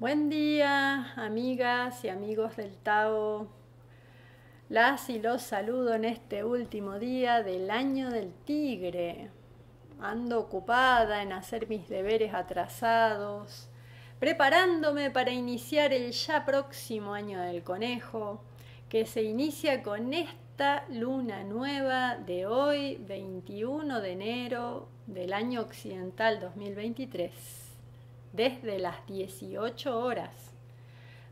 Buen día, amigas y amigos del Tao. Las y los saludo en este último día del año del tigre. Ando ocupada en hacer mis deberes atrasados, preparándome para iniciar el ya próximo año del conejo, que se inicia con esta luna nueva de hoy, 21 de enero del año occidental 2023 desde las 18 horas,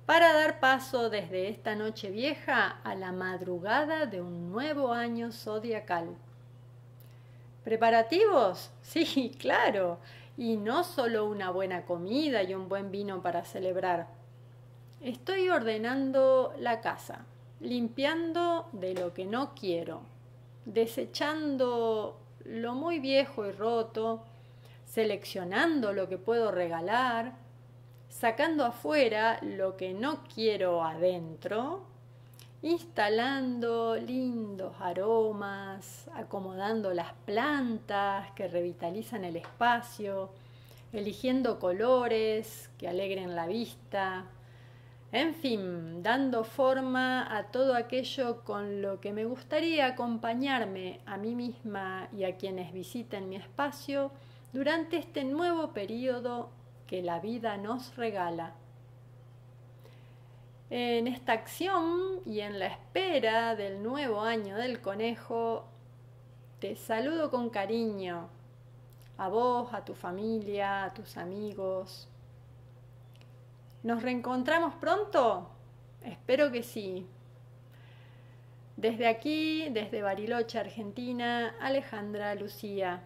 para dar paso desde esta noche vieja a la madrugada de un nuevo año zodiacal. ¿Preparativos? Sí, claro, y no solo una buena comida y un buen vino para celebrar. Estoy ordenando la casa, limpiando de lo que no quiero, desechando lo muy viejo y roto, seleccionando lo que puedo regalar, sacando afuera lo que no quiero adentro, instalando lindos aromas, acomodando las plantas que revitalizan el espacio, eligiendo colores que alegren la vista, en fin, dando forma a todo aquello con lo que me gustaría acompañarme a mí misma y a quienes visiten mi espacio durante este nuevo periodo que la vida nos regala. En esta acción y en la espera del nuevo año del conejo, te saludo con cariño a vos, a tu familia, a tus amigos. ¿Nos reencontramos pronto? Espero que sí. Desde aquí, desde Bariloche, Argentina, Alejandra Lucía.